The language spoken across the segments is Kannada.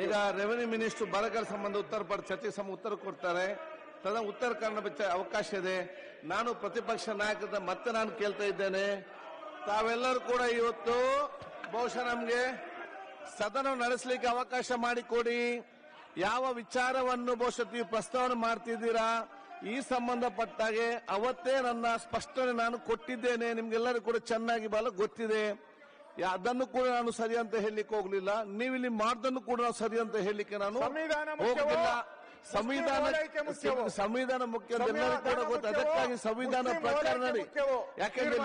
ಈಗ ರೆವೆನ್ಯೂ ಮಿನಿಸ್ಟರ್ ಬರಗಾಲ ಸಂಬಂಧ ಉತ್ತರ ಪಡ ಚರ್ಚೆಗೆ ಉತ್ತರ ಕೊಡ್ತಾರೆ. ತದ ಉತ್ತರ ಕನ್ನಡ ಬಿಚ್ಚ ಅವಕಾಶ ಇದೆ. ನಾನು ಪ್ರತಿಪಕ್ಷ ನಾಯಕರ ಮತ್ತೆ ನಾನು ಕೇಳ್ತಾ ಇದ್ದೇನೆ. ತಾವೆಲ್ಲರೂ ಕೂಡ ಇವತ್ತು ಬಹುಶಃ ನಮಗೆ ಸದನ ನಡೆಸಲಿಕ್ಕೆ ಅವಕಾಶ ಮಾಡಿಕೊಡಿ. ಯಾವ ವಿಚಾರವನ್ನು ಬಹುಶಃ ನೀವು ಪ್ರಸ್ತಾವನೆ ಮಾಡ್ತಿದ್ದೀರಾ? ಈ ಸಂಬಂಧಪಟ್ಟಾಗೆ ಅವತ್ತೇ ನನ್ನ ಸ್ಪಷ್ಟನೆ ನಾನು ಕೊಟ್ಟಿದ್ದೇನೆ. ನಿಮ್ಗೆಲ್ಲರೂ ಕೂಡ ಚೆನ್ನಾಗಿ ಬಹಳ ಗೊತ್ತಿದೆ. ಅದನ್ನು ಕೂಡ ನಾನು ಸರಿ ಅಂತ ಹೇಳಲಿಕ್ಕೆ ಹೋಗ್ಲಿಲ್ಲ. ನೀವು ಇಲ್ಲಿ ಮಾಡ್ದನ್ನು ಕೂಡ ನಾವು ಸರಿ ಅಂತ ಹೇಳಲಿಕ್ಕೆ ನಾನು ಸಂವಿಧಾನ ಮುಖ್ಯವೋ? ಸಂವಿಧಾನ ಸಂವಿಧಾನ ಮುಖ್ಯ ಕೂಡ ಗೊತ್ತು? ಅದಕ್ಕಾಗಿ ಸಂವಿಧಾನ ಪ್ರಕಾರ ನಡಿ. ಯಾಕೆಂದ್ರೆ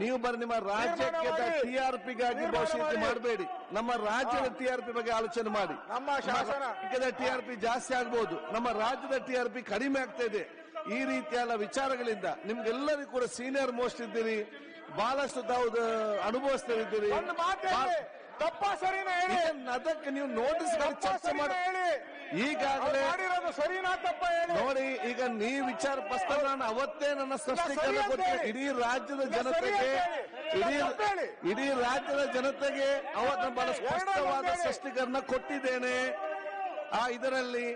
ನೀವು. ಬರ ನಿಮ್ಮ ರಾಜ್ಯಕ್ಕೆ. ಟಿಆರ್ಪಿಗಾಗಿ ತೀರ್ಮಾನ ಮಾಡಬೇಡಿ. ನಮ್ಮ ರಾಜ್ಯದ ಟಿಆರ್ಪಿ ಬಗ್ಗೆ ಆಲೋಚನೆ ಮಾಡಿ. ನಮ್ಮ ಶಾಸನ. ಟಿಆರ್ಪಿ ಜಾಸ್ತಿ ಆಗ್ಬಹುದು ನಮ್ಮ ರಾಜ್ಯದ ಟಿಆರ್ಪಿ ಕಡಿಮೆ ಆಗ್ತಾ ಇದೆ. ಈ ರೀತಿಯ ವಿಚಾರಗಳಿಂದ ನಿಮ್ಗೆಲ್ಲರಿಗೂ ಕೂಡ ಸೀನಿಯರ್ ಮೋಸ್ಟ್ ಇದ್ದೀರಿ ಬಹಳಷ್ಟು ತಾವು ಅನುಭವಿಸ್ತಾ ಇದ್ದೀರಿ ತಪ್ಪ ಸರಿನಾ ಹೇಳಿ. ಅದಕ್ಕೆ ನೀವು ನೋಟಿಸ್ ಚರ್ಚೆ ಮಾಡಿ. ಹೇಳಿ. ಈಗಾಗಲೇ ಸರಿನಾ ತಪ್ಪ ಹೇಳಿ. ನೋಡಿ ಈಗ ನೀ ವಿಚಾರ ಪ್ರಸ್ತಾವ ನಾನು ಅವತ್ತೇ ನನ್ನ ಸ್ಪಷ್ಟೀಕರಣ ಕೊಟ್ಟೆ ಇಡೀ ರಾಜ್ಯದ ಜನತೆಗೆ. ಇಡೀ. ಇಡೀ ರಾಜ್ಯದ ಜನತೆಗೆ ಅವತ್ತು ಬಹಳ ಸ್ಪಷ್ಟವಾದ. ಸ್ಪಷ್ಟೀಕರಣ ಕೊಟ್ಟಿದ್ದೇನೆ. ಆ ಇದರಲ್ಲಿ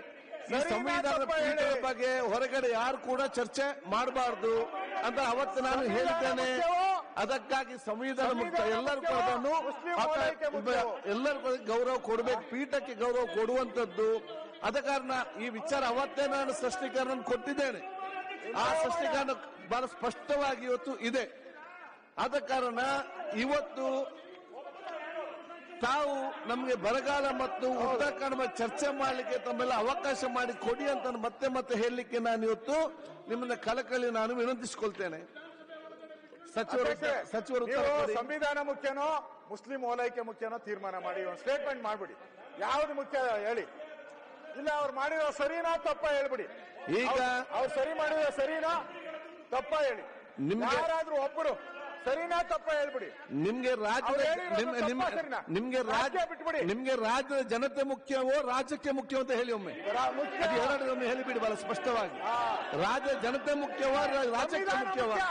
ಸಂವಿಧಾನದ ಪೀಠದ ಬಗ್ಗೆ ಹೊರಗಡೆ ಯಾರು ಕೂಡ ಚರ್ಚೆ ಮಾಡಬಾರ್ದು ಅಂತ ಅವತ್ತು ನಾನು ಹೇಳಿದ್ದೇನೆ? ಅದಕ್ಕಾಗಿ ಸಂವಿಧಾನ ಮುಕ್ತ ಎಲ್ಲರೂ? ಅದನ್ನು? ಎಲ್ಲರಿಗೂ ಗೌರವ ಕೊಡಬೇಕು ಪೀಠಕ್ಕೆ ಗೌರವ ಕೊಡುವಂತದ್ದು ಅದ ಕಾರಣ ಈ ವಿಚಾರ ಅವತ್ತೇ ನಾನು ಸ್ಪಷ್ಟೀಕರಣ ಕೊಟ್ಟಿದ್ದೇನೆ. ಆ ಸ್ಪಷ್ಟೀಕರಣ ಬಹಳ ಸ್ಪಷ್ಟವಾಗಿ ಇವತ್ತು ಇದೆ. ಆದ ಕಾರಣ ಇವತ್ತು ತಾವು ನಮಗೆ ಬರಗಾಲ ಮತ್ತು ಉತ್ತರ ಕನ್ನಡ ಚರ್ಚೆ ಮಾಡಲಿಕ್ಕೆ ತಮ್ಮೆಲ್ಲ ಅವಕಾಶ ಮಾಡಿ ಕೊಡಿ ಅಂತ ಮತ್ತೆ ಮತ್ತೆ ಹೇಳಲಿಕ್ಕೆ ನಾನು ಇವತ್ತು ನಿಮ್ಮನ್ನ ಕಲಕಲಿ ನಾನು ವಿನಂತಿಸಿಕೊಳ್ತೇನೆ. ಸಚಿವರು. ಸಂವಿಧಾನ ಮುಖ್ಯನೋ ಮುಸ್ಲಿಂ ಓಲೈಕೆ ಮುಖ್ಯನೋ ತೀರ್ಮಾನ ಮಾಡಿ ಒಂದು ಸ್ಟೇಟ್ಮೆಂಟ್ ಮಾಡ್ಬಿಡಿ ಯಾವ್ದು ಮುಖ್ಯ ಹೇಳಿ ಇಲ್ಲ ಅವ್ರು ಮಾಡಿರೋ ಸರಿನಾ ತಪ್ಪ ಹೇಳ್ಬಿಡಿ ಈಗ- ಅವ್ರು- ಸರಿ ಮಾಡಿರೋ ಸರಿನಾ ತಪ್ಪ ಹೇಳಿ ನಿಮ್ಗೆ- ಯಾರಾದ್ರೂ ಒಬ್ಬರು ಸರಿನಾ ತಪ್ಪ ಹೇಳ್ಬಿಡಿ ನಿಮ್ಗೆ ರಾಜ್ಯ? ನಿಮ್ಗೆ ರಾಜ್ಯ ಬಿಟ್ಬಿಡಿ. ನಿಮ್ಗೆ ರಾಜ್ಯದ ಜನತೆ ಮುಖ್ಯವೋ ರಾಜ್ಯಕ್ಕೆ ಮುಖ್ಯವೋ ಅಂತ ಹೇಳಿ ಒಮ್ಮೆ ಮುಖ್ಯ. ಹೇಳಿಬಿಡಿ ಬಹಳ ಸ್ಪಷ್ಟವಾಗಿ ರಾಜ್ಯ ಜನತೆ ಮುಖ್ಯವೋ ರಾಜ್ಯಕ್ಕೆ ಮುಖ್ಯವೋ ಮುಖ್ಯ.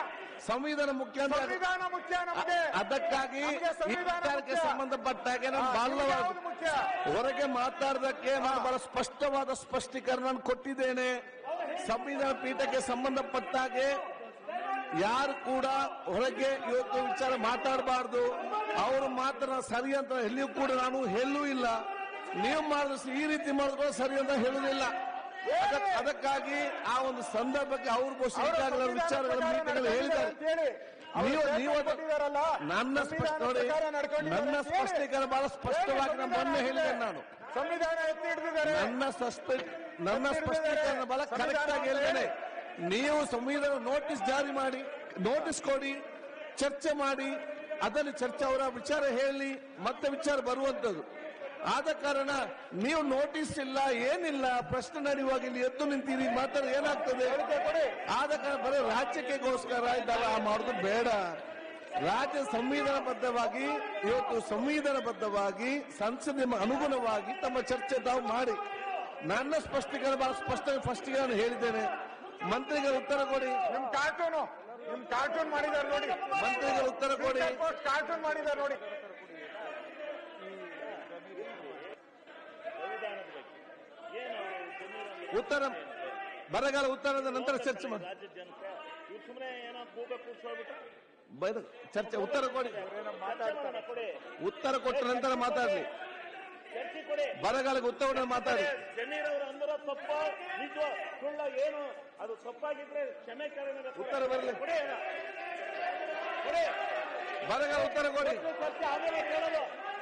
ಸಂವಿಧಾನ ಮುಖ್ಯ ಸಂವಿಧಾನ ಮುಖ್ಯ ನಮಗೆ. ಅದಕ್ಕಾಗಿ ವಿಚಾರಕ್ಕೆ ಸಂಬಂಧಪಟ್ಟಾಗೆ ನಾನು ಹಾ, ನಿಮ್ಗೆ ಬಾಲ್ಯವಾಗಿ ಯಾವ್ದು ಮುಖ್ಯ? ಹೊರಗೆ ಮಾತಾಡೋದಕ್ಕೆ ನಾನು ಬಹಳ ಸ್ಪಷ್ಟವಾದ ಸ್ಪಷ್ಟೀಕರಣ ಕೊಟ್ಟಿದ್ದೇನೆ. ಸಂವಿಧಾನ ಪೀಠಕ್ಕೆ ಸಂಬಂಧಪಟ್ಟಾಗೆ ಯಾರು ಕೂಡ ಹೊರಗೆ ಇವತ್ತು ವಿಚಾರ ಮಾತಾಡಬಾರ್ದು. ಅವರು ಮಾತ್ರ ಸರಿ ಅಂತ ಎಲ್ಲಿಯೂ ಕೂಡ ನಾನು ಹೇಳೂ ಇಲ್ಲ. ನೀವು ಮಾಡಿದ್ರೆ ಈ ರೀತಿ ಮಾಡಿದ್ರು ಸರಿ ಅಂತ ಹೇಳುವುದಿಲ್ಲ. ಅದಕ್ಕಾಗಿ ಆ ಒಂದು ಸಂದರ್ಭಕ್ಕೆ ಅವ್ರು ವಿಚಾರಗಳನ್ನು ಹೇಳಿದ್ದಾರೆ. ನೀವು ನೀವು ನನ್ನ ಸ್ಪಷ್ಟ ನೋಡಿ ನನ್ನ. ಸ್ಪಷ್ಟೀಕರಣ ಬಹಳ ಸ್ಪಷ್ಟವಾಗಿ ನಾನು ಮೊನ್ನೆ ಹೇಳಿದೆ ನಾನು. ಸಂವಿಧಾನ ಎತ್ತಿ ಹಿಡಿದಿದ್ದಾರೆ. ನನ್ನ ಸ್ಪಷ್ಟ ನನ್ನ ಸ್ಪಷ್ಟೀಕರಣ ಬಹಳ ಕರೆಕ್ಟ್ ಆಗಿ ಹೇಳಿದ್ದೇನೆ. ನೀವು ಸಂವಿಧಾನ ನೋಟಿಸ್ ಜಾರಿ ಮಾಡಿ ನೋಟಿಸ್ ಕೊಡಿ ಚರ್ಚೆ ಮಾಡಿ ಅದನ್ನು ಚರ್ಚೆ ಅವರ ವಿಚಾರ ಹೇಳಿ ಮತ್ತೆ ವಿಚಾರ ಬರುವಂತದ್ದು. ಆದ ಕಾರಣ ನೀವು ನೋಟಿಸ್ ಇಲ್ಲ ಏನಿಲ್ಲ ಪ್ರಶ್ನೆ ನಡೆಯುವಾಗ ಇಲ್ಲಿ ಎದ್ದು ನಿಂತೀರಿ ಮಾತಾಡ ಏನಾಗ್ತದೆ. ಆದ ಕಾರಣ ಬರೀ ರಾಜ್ಯಕ್ಕೆಗೋಸ್ಕರ ಇದೆಲ್ಲ ಮಾಡೋದು ಬೇಡ. ರಾಜ್ಯ ಸಂವಿಧಾನಬದ್ಧವಾಗಿ ಇವತ್ತು ಸಂವಿಧಾನಬದ್ಧವಾಗಿ ಸಂಸದಿನ ಅನುಗುಣವಾಗಿ ತಮ್ಮ ಚರ್ಚೆ ತಾವು ಮಾಡಿ. ನನ್ನ ಸ್ಪಷ್ಟೀಕರಣ ಬಹಳ ಸ್ಪಷ್ಟ ಸ್ಪಷ್ಟೀಕರಣ ಹೇಳಿದ್ದೇನೆ. ಮಂತ್ರಿಗಳು ಉತ್ತರ ಕೊಡಿ. ನಿಮ್ ಕಾರ್ಟೂನು ನಿಮ್ ಕಾರ್ಟೂನ್ ಮಾಡಿದ್ದಾರೆ ನೋಡಿ. ಮಂತ್ರಿಗಳು ಉತ್ತರ ಕೊಡಿ. ಕಾರ್ಟೂನ್ ಮಾಡಿದ್ದಾರೆ ನೋಡಿ. ಉತ್ತರ ಬರಗಾಲ ಉತ್ತರದ ನಂತರ ಚರ್ಚೆ ಮಾಡಿ. ಚರ್ಚೆ ಉತ್ತರ ಕೊಡಿ. ಉತ್ತರ ಕೊಟ್ಟ ನಂತರ ಮಾತಾಡಿ ಚರ್ಚೆ ಕೊಡಿ. ಬರಗಾಲಕ್ಕೆ ಉತ್ತರ ಮಾತಾಡಿ. ಏನು? ಅದು ತಪ್ಪಾಗಿದ್ರೆ ಕ್ಷಮೆ ಉತ್ತರ ಬರಲಿ. ಕೊಡಿ. ಕೊಡಿ. ಬರಗಾಲ ಉತ್ತರ ಕೊಡಿ.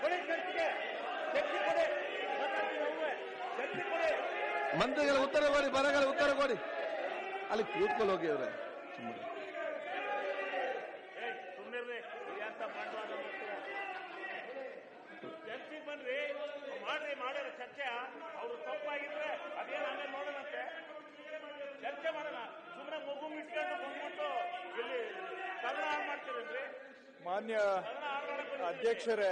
ಕೊಡಿ. ಮಂತ್ರಿಗಳ ಉತ್ತರ ಕೊಡಿ ಬರಗಳ ಉತ್ತರ ಕೊಡಿ. ಅಲ್ಲಿ ಕೂತ್ಕೊಂಡು ಹೋಗಿ ಅವ್ರೆ. ಸುಮ್ಮನೆ ಏಯ್ ಸುಮ್ಮನಿರ್ರಿ ಎಂತ ಬಂಡವಾಳ ಚರ್ಚೆಗೆ ಬನ್ರಿ ಮಾಡ್ರಿ ಮಾಡ್ಯಾರ ಚರ್ಚೆ ಅವರು ತಪ್ಪಾಗಿದ್ರೆ ಅದೇನು ಆಮೇಲೆ ನೋಡೋಣಂತೆ? ಚರ್ಚೆ ಮಾಡೋಣ. ಸುಮ್ಮನೆ ಮಗು ಮಿಟ್ಕೊಂಡು ಬಂದ್ಬಿಟ್ಟು ಇಲ್ಲಿ ಸದನ ಹಾಳು ಮಾಡ್ತೀರೇನ್ರಿ? ಮಾನ್ಯ ಅಧ್ಯಕ್ಷರೇ